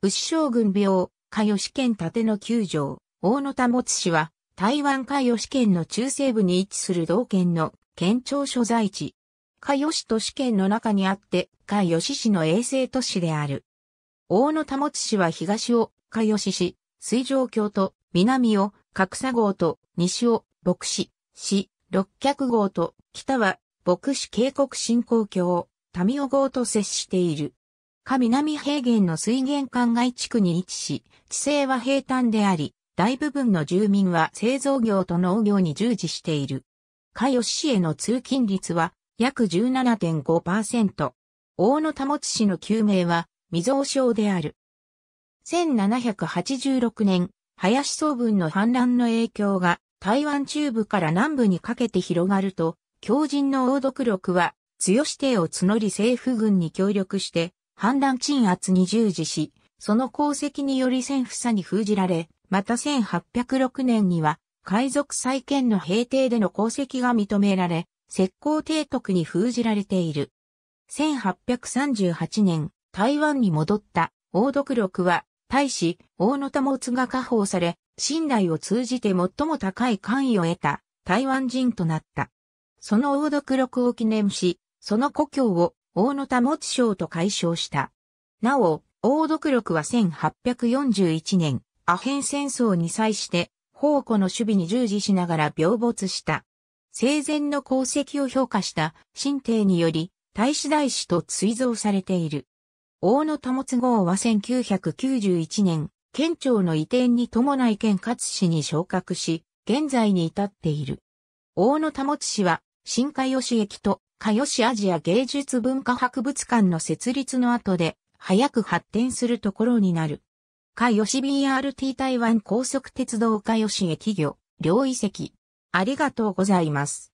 牛将軍病、加吉県立の九条、大野田持市は、台湾加吉県の中西部に位置する道県の県庁所在地。加吉都市圏の中にあって、加吉市の衛星都市である。大野田持市は東を加吉市、水上京と南を角佐号と西を牧師、市、六脚号と北は牧師渓谷新港橋、民尾号と接している。下南平原の水源灌漑地区に位置し、地勢は平坦であり、大部分の住民は製造業と農業に従事している。加吉市への通勤率は約17.5%。大野保市の旧名は未増省である。1786年、林総分の反乱の影響が台湾中部から南部にかけて広がると、強人の王読録は、強指定を募り政府軍に協力して、反乱鎮圧に従事し、その功績により戦府差に封じられ、また1806年には、海賊再建の平定での功績が認められ、石膏提督に封じられている。1838年、台湾に戻った王読録は、大使、大野保津が加報され、信頼を通じて最も高い官位を得た台湾人となった。その王読録を記念し、その故郷を大野田持省と解消した。なお、王読録は1841年、アヘン戦争に際して、宝庫の守備に従事しながら病没した。生前の功績を評価した神帝により、大使大使と追贈されている。大野保号は1991年、県庁の移転に伴い県勝市に昇格し、現在に至っている。大野保市は、新加吉駅と加吉アジア芸術文化博物館の設立の後で、早く発展するところになる。加吉 BRT 台湾高速鉄道加吉駅業、両遺跡。ありがとうございます。